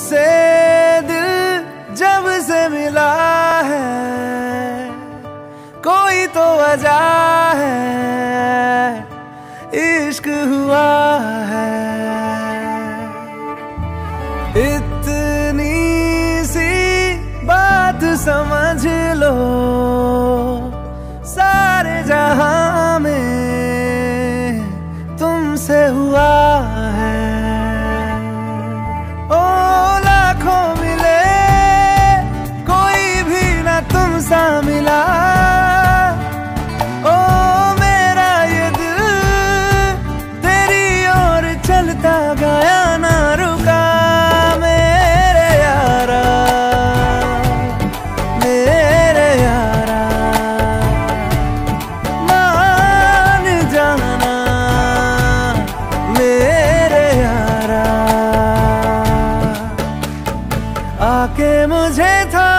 तुमसे दिल जब से मिला है, कोई तो वजह है, इश्क हुआ है। इतनी सी बात समझ लो, सारे जहाँ में तुमसे हुआ आके मुझे थाम